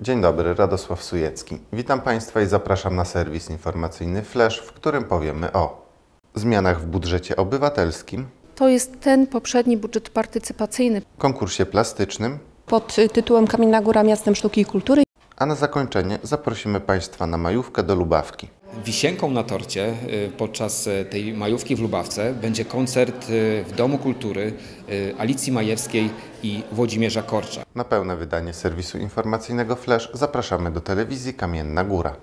Dzień dobry, Radosław Sujecki. Witam Państwa i zapraszam na serwis informacyjny Flash, w którym powiemy o zmianach w budżecie obywatelskim, To jest ten poprzedni budżet partycypacyjny. konkursie plastycznym, pod y, tytułem Kamienna Góra Miastem Sztuki i Kultury. a na zakończenie zaprosimy Państwa na majówkę do Lubawki. Wisienką na torcie y, podczas y, tej majówki w Lubawce będzie koncert y, w Domu Kultury Alicji Majewskiej i Włodzimierza Korcza. Na pełne wydanie serwisu informacyjnego Flash zapraszamy do telewizji Kamienna Góra.